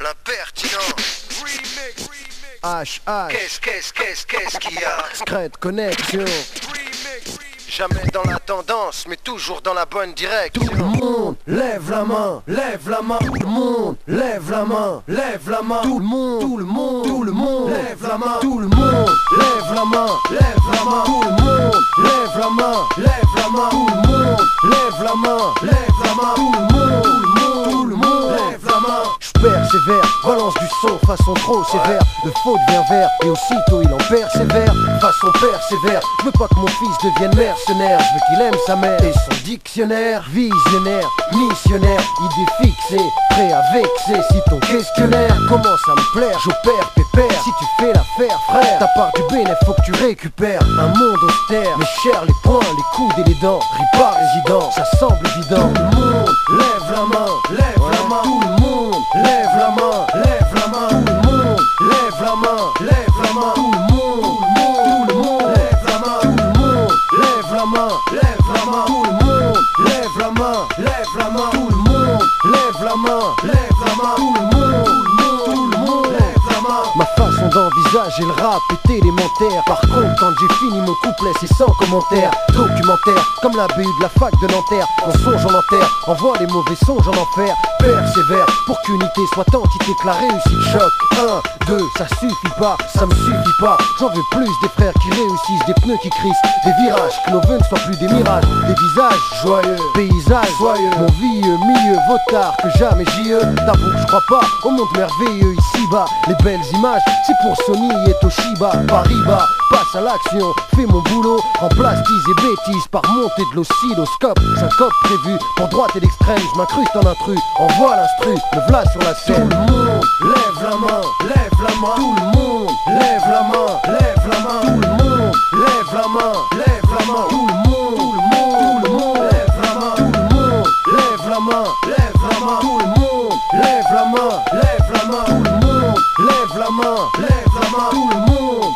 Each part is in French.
L'impertinent. H, H, Qu'est-ce, qu'est-ce, qu'est-ce, qu'est-ce qu'il y a Secret Connexion. Jamais dans la tendance, mais toujours dans la bonne direction. Tout le monde lève la main, lève la main, tout le monde lève la main, lève la main, tout le monde, tout le monde, tout le monde lève la main, tout le monde lève la main, lève la main, tout le monde lève la main, lève la main, tout le monde lève la main, lève la main, tout le monde, Je persévère, balance du son façon trop sévère, le faux devient vert et aussitôt il en persévère, façon persévère. Je veux pas que mon fils devienne mercenaire, je veux qu'il aime sa mère et son dictionnaire, visionnaire, missionnaire, idée fixée, prêt à vexer si ton questionnaire commence à me plaire, j'opère pépère. Si tu fais l'affaire, frère, ta part du bénéf faut que tu récupères un monde austère, mais cher les poings, les coudes et les dents, ripa résident, ça semble évident. Le monde lève la main, lève lève la main, tout le monde lève la main, lève la main, tout le monde, tout le monde lève la main, tout le monde lève la main, lève la main, tout le monde lève la main, lève la main, tout le monde lève la main, lève la main, tout le monde, d'envisager le rap est élémentaire. Par contre quand j'ai fini mon couplet c'est sans commentaire. Documentaire comme la BU de la fac de Nanterre. En songe en enterre, envoie les mauvais songes en enfer. Persévère pour qu'unité soit entité que la réussite choc 1, 2, ça suffit pas, ça me suffit pas. J'en veux plus des frères qui réussissent, des pneus qui crissent. Des virages, que nos vœux ne soient plus des mirages. Des visages joyeux, paysages joyeux milieu vaut tard que jamais j'y T'avoue je crois pas au monde merveilleux ici-bas. Les belles images, c'est pour Sony et Toshiba. Paris-Bas, passe à l'action, fais mon boulot. Remplace et bêtises par montée de l'oscilloscope. Syncope prévu pour droite et l'extrême. Je m'incruste en intrus, envoie l'instru. Me v'là sur la scène. Tout le monde lève la main, lève la main. Tout le monde lève la main, la main. Tout le monde lève la main, lève la main. Tout le monde lève la main, lève la main. Tout le monde,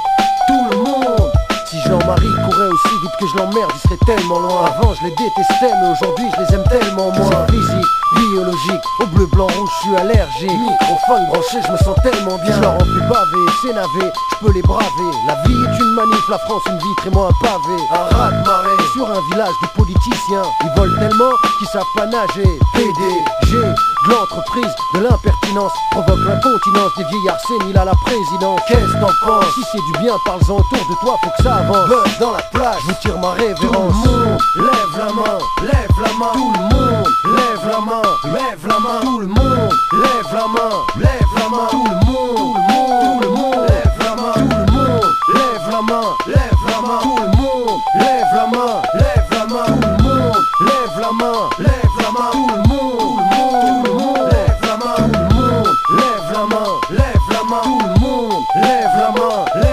tout le monde. Si Jean-Marie courait aussi vite que je l'emmerde, il serait tellement loin. Avant je les détestais mais aujourd'hui je les aime tellement moins. Physique, biologique, au bleu, blanc, rouge je suis allergique. Microphone branché, je me sens tellement bien. Je leur en fais baver, c'est navé, je peux les braver. La vie est une manif, la France une vitre et moi un pavé. Un rat de marée sur un village de politiciens Ils volent tellement qu'ils savent pas nager De l'entreprise, de l'impertinence Provoque l'incontinence des vieillards séniles à la présidence. Qu'est-ce que t'en penses Si c'est du bien, parle-en autour de toi, faut que ça avance. Buzz dans la plage, je vous tire ma révérence Tout le monde lève la main, lève la main. Tout le monde lève la main, lève la main. Tout le monde lève la main, lève la main Tout le monde lève la main